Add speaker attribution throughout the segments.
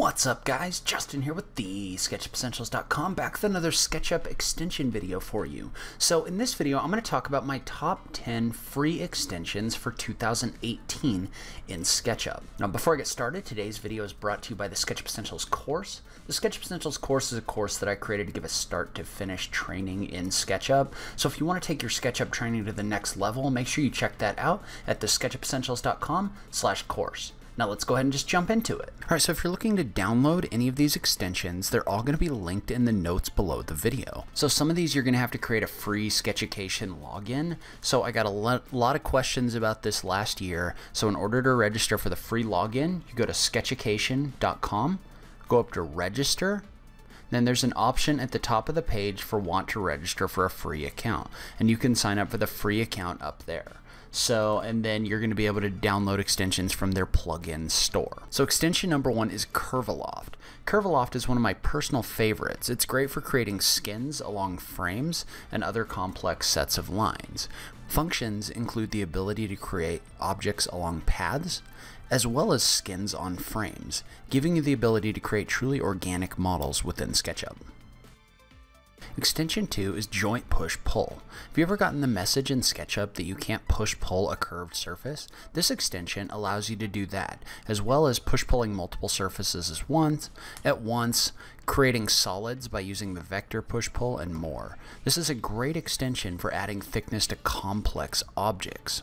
Speaker 1: What's up guys, Justin here with the SketchUpEssentials.com back with another SketchUp extension video for you. So in this video I'm going to talk about my top 10 free extensions for 2018 in SketchUp. Now before I get started, today's video is brought to you by the SketchUp Essentials course. The SketchUp Essentials course is a course that I created to give a start to finish training in SketchUp. So if you want to take your SketchUp training to the next level, make sure you check that out at the SketchUpEssentials.com slash course. Now let's go ahead and just jump into it. All right, so if you're looking to download any of these extensions, they're all going to be linked in the notes below the video. So some of these you're going to have to create a free Sketchucation login. So I got a lot of questions about this last year. So in order to register for the free login, you go to sketchucation.com, go up to register, then there's an option at the top of the page for want to register for a free account. And you can sign up for the free account up there. So, and then you're going to be able to download extensions from their plugin store. So extension number one is Curviloft. Curviloft is one of my personal favorites. It's great for creating skins along frames and other complex sets of lines. Functions include the ability to create objects along paths, as well as skins on frames, giving you the ability to create truly organic models within SketchUp. Extension 2 is Joint Push Pull. Have you ever gotten the message in SketchUp that you can't push pull a curved surface? This extension allows you to do that, as well as push pulling multiple surfaces at once, at once, creating solids by using the vector push pull, and more. This is a great extension for adding thickness to complex objects.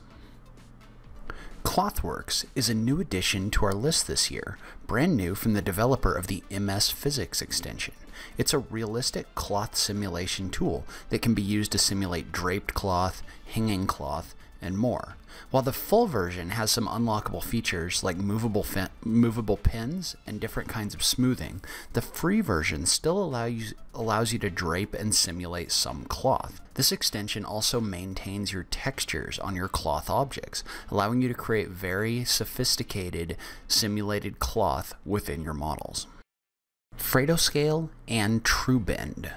Speaker 1: Clothworks is a new addition to our list this year, brand new from the developer of the MS Physics extension. It's a realistic cloth simulation tool that can be used to simulate draped cloth, hanging cloth, and more. While the full version has some unlockable features like movable, movable pins and different kinds of smoothing, the free version still allow you, allows you to drape and simulate some cloth. This extension also maintains your textures on your cloth objects, allowing you to create very sophisticated simulated cloth within your models. FredoScale and TrueBend.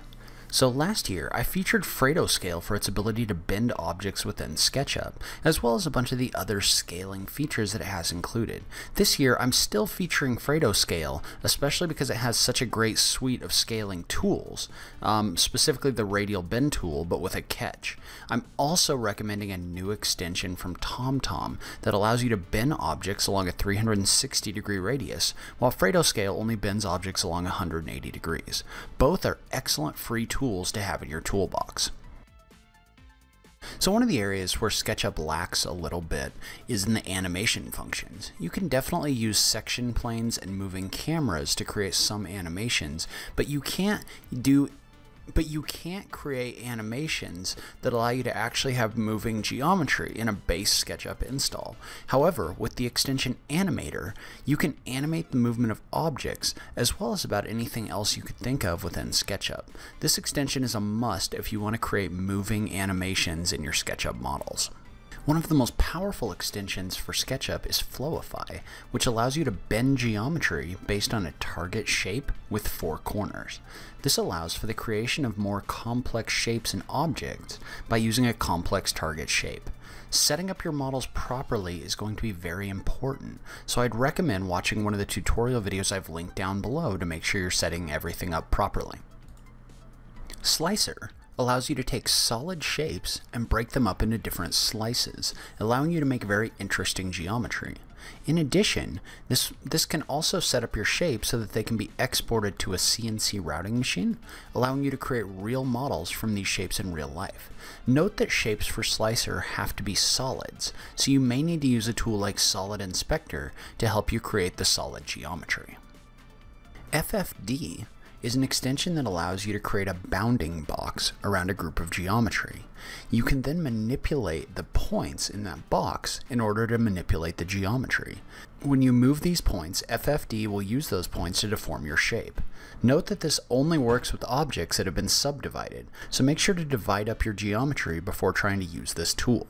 Speaker 1: So last year, I featured Fredo Scale for its ability to bend objects within SketchUp, as well as a bunch of the other scaling features that it has included. This year, I'm still featuring Fredo Scale, especially because it has such a great suite of scaling tools, um, specifically the radial bend tool, but with a catch. I'm also recommending a new extension from ThomThom that allows you to bend objects along a 360 degree radius, while Fredo Scale only bends objects along 180 degrees. Both are excellent free tools tools to have in your toolbox. So one of the areas where SketchUp lacks a little bit is in the animation functions. You can definitely use section planes and moving cameras to create some animations, but you can't do but you can't create animations that allow you to actually have moving geometry in a base SketchUp install. However, with the extension Animator, you can animate the movement of objects as well as about anything else you could think of within SketchUp. This extension is a must if you want to create moving animations in your SketchUp models. One of the most powerful extensions for SketchUp is Flowify, which allows you to bend geometry based on a target shape with four corners. This allows for the creation of more complex shapes and objects by using a complex target shape. Setting up your models properly is going to be very important, so I'd recommend watching one of the tutorial videos I've linked down below to make sure you're setting everything up properly. Slicer allows you to take solid shapes and break them up into different slices, allowing you to make very interesting geometry. In addition, this, this can also set up your shapes so that they can be exported to a CNC routing machine, allowing you to create real models from these shapes in real life. Note that shapes for Slicer have to be solids, so you may need to use a tool like Solid Inspector to help you create the solid geometry. FFD is an extension that allows you to create a bounding box around a group of geometry. You can then manipulate the points in that box in order to manipulate the geometry. When you move these points, FFD will use those points to deform your shape. Note that this only works with objects that have been subdivided, so make sure to divide up your geometry before trying to use this tool.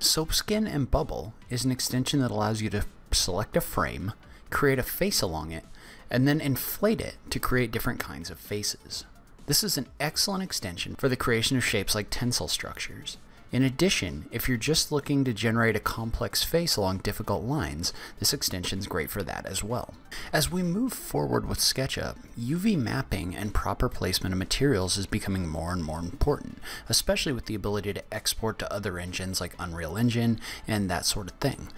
Speaker 1: Soapskin and Bubble is an extension that allows you to select a frame, create a face along it, and then inflate it to create different kinds of faces. This is an excellent extension for the creation of shapes like tensile structures. In addition, if you're just looking to generate a complex face along difficult lines, this extension is great for that as well. As we move forward with SketchUp, UV mapping and proper placement of materials is becoming more and more important, especially with the ability to export to other engines like Unreal Engine and that sort of thing.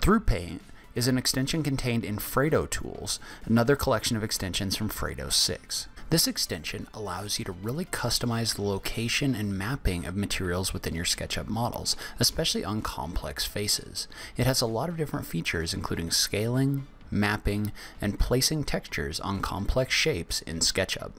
Speaker 1: ThruPaint, is an extension contained in Fredo Tools, another collection of extensions from Fredo 6. This extension allows you to really customize the location and mapping of materials within your SketchUp models, especially on complex faces. It has a lot of different features including scaling, mapping, and placing textures on complex shapes in SketchUp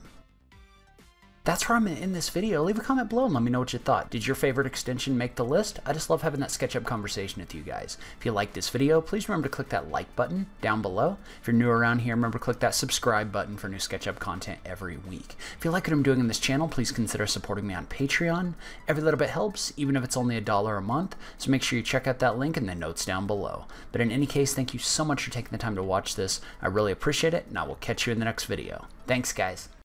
Speaker 1: that's where I'm going to end this video. Leave a comment below and let me know what you thought. Did your favorite extension make the list? I just love having that SketchUp conversation with you guys. If you like this video, please remember to click that like button down below. If you're new around here, remember to click that subscribe button for new SketchUp content every week. If you like what I'm doing in this channel, please consider supporting me on Patreon. Every little bit helps, even if it's only a dollar a month, so make sure you check out that link in the notes down below. But in any case, thank you so much for taking the time to watch this. I really appreciate it, and I will catch you in the next video. Thanks, guys.